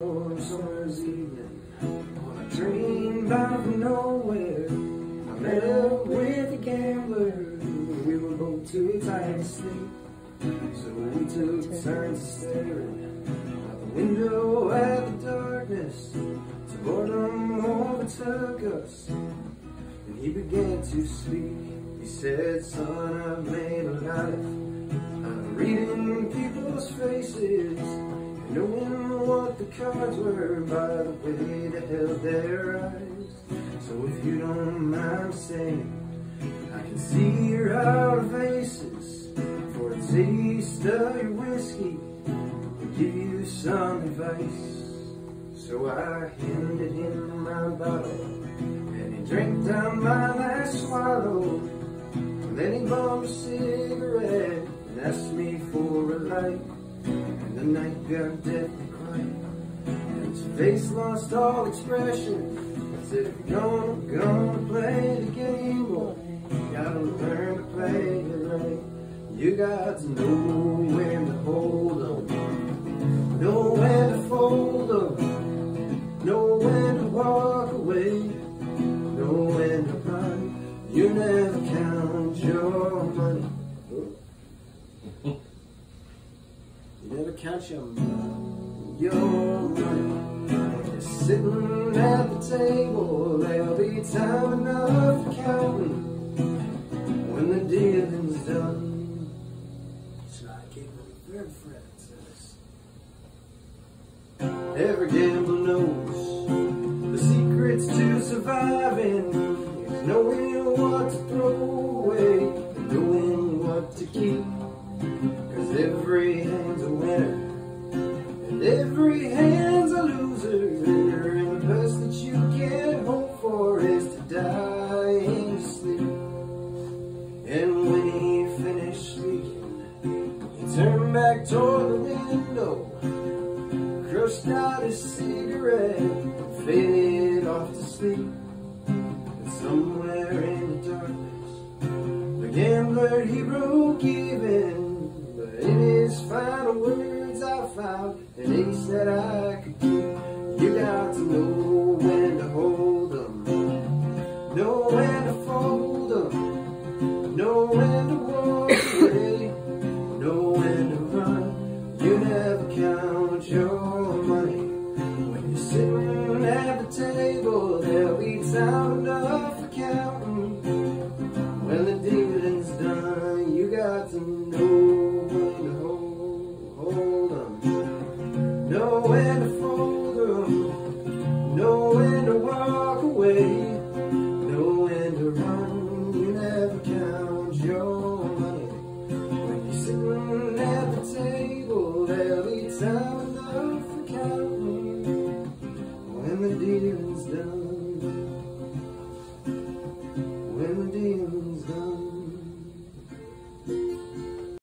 One summer's evening, on a train bound from nowhere, I met up with a gambler. We were both too tired to sleep, so we took turns staring out the window at the darkness. So boredom overtook us, and he began to speak. He said, "Son, I've made a life. I'm reading people's faces." Knowing what the cards were by the way they held their eyes. So if you don't mind saying, I can see your outer faces for a taste of your whiskey and give you some advice. So I handed him my bottle and he drank down my last swallow. And then he bummed a cigarette and asked me for a light. And the night got deathly quiet And his face lost all expression. Said, if you're gonna, gonna play the game, boy You gotta learn to play it right You got to know when to hold on, Know when to fold them Know when to walk away. Know when to run. You never count count your money, your money. You're sitting at the table, there'll be time enough for counting when the dealing's done. So I gave a third friend says, Every gambler knows the secrets to surviving is knowing what to throw started shrieking. He turned back toward the window, crushed out his cigarette, and faded off to sleep. And somewhere in the darkness, the gambler he broke even. But in his final words, I found an ace that I could keep. You got to know when to hold 'em, know when at the table that we time enough for counting. When the dividend's done, you got to know when to hold, hold on, know when to fold.